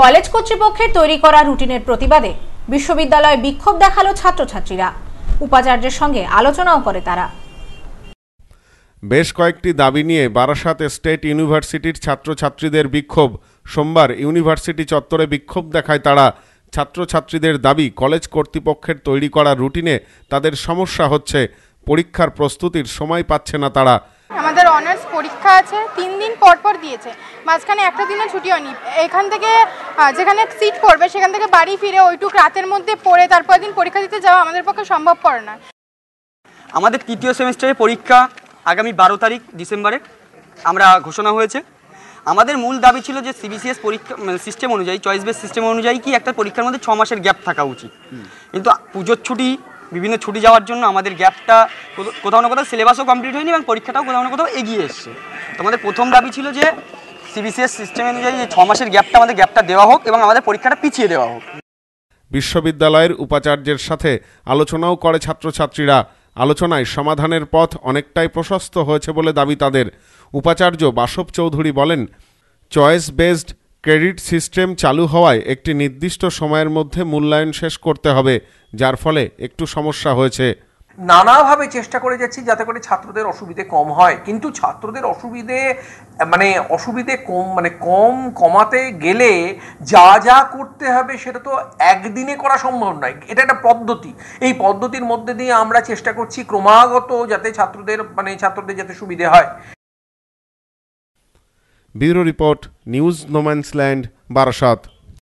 College কর্তৃপক্ষের তৈরি করা রুটিনের প্রতিবাদে বিশ্ববিদ্যালয়ে বিক্ষোভ দেখাল ছাত্রছাত্রীরা। উপাচার্যের সঙ্গে আলোচনাও করে তারা। বেশ কয়েকটি দাবি নিয়ে বারাসাত স্টেট ইউনিভার্সিটির ছাত্রছাত্রীদের বিক্ষোভ। সোমবার ইউনিভার্সিটি চত্বরে বিক্ষোভ দেখায় তারা। ছাত্রছাত্রীদের দাবি, কলেজ কর্তৃপক্ষের তৈরি করা রুটিনে তাদের সমস্যা হচ্ছে, পরীক্ষার প্রস্তুতির সময় পাচ্ছে না তারা। আমাদের অনার্স পরীক্ষা আছে তিন দিন পর পর দিয়েছে। মাঝখানে একটা দিনও ছুটি হয়নি। এখান থেকে যেখানে সিট পড়বে সেখান থেকে বাড়ি ফিরে ওইটুক রাতের মধ্যে পড়ে তারপর দিন পরীক্ষা দিতে যাওয়া আমাদের পক্ষে সম্ভবপর না। আমাদের তৃতীয় সেমিস্টারের পরীক্ষা আগামী বারো তারিখ ডিসেম্বরে আমরা ঘোষণা হয়েছে। আমাদের মূল দাবি ছিল যে সিবিসিএস পরীক্ষা সিস্টেম অনুযায়ী চয়েস বেস সিস্টেম অনুযায়ী কি একটা পরীক্ষার মধ্যে ছ মাসের গ্যাপ থাকা উচিত। কিন্তু পুজোর ছুটি বিভিন্ন ছুটি যাওয়ার জন্য আমাদের গ্যাপটা কোথাও না কোথাও সিলেবাসও কমপ্লিট হয়নি এবং পরীক্ষাটাও কোথাও না কোথাও এগিয়ে এসছে। তো আমাদের প্রথম দাবি ছিল যে সিবিসিএস সিস্টেম অনুযায়ী যে ছ মাসের গ্যাপটা আমাদের গ্যাপটা দেওয়া হোক এবং আমাদের পরীক্ষাটা পিছিয়ে দেওয়া হোক। বিশ্ববিদ্যালয়ের উপাচার্যের সাথে আলোচনাও করে ছাত্রছাত্রীরা। আলোচনায় সমাধানের পথ অনেকটাই প্রশস্ত হয়েছে বলে দাবি তাদের। উপাচার্য বাসব চৌধুরী বলেন চয়েস বেসড ক্রেডিট সিস্টেম চালু হওয়ায় একটি নির্দিষ্ট সময়ের মধ্যে মূল্যায়ন শেষ করতে হবে, যার ফলে একটু সমস্যা হয়েছে। নানাভাবে চেষ্টা করে যাচ্ছি যাতে করে ছাত্রদের অসুবিধে কম হয়। কিন্তু ছাত্রদের অসুবিধে মানে অসুবিধে কম মানে কম কমাতে গেলে যা যা করতে হবে সেটা তো একদিনে করা সম্ভব নয়। এটা একটা পদ্ধতি। এই পদ্ধতির মধ্যে দিয়ে আমরা চেষ্টা করছি ক্রমাগত যাতে ছাত্রদের মানে ছাত্রদের যাতে সুবিধে হয়। Bureau report news no man's land Barasat.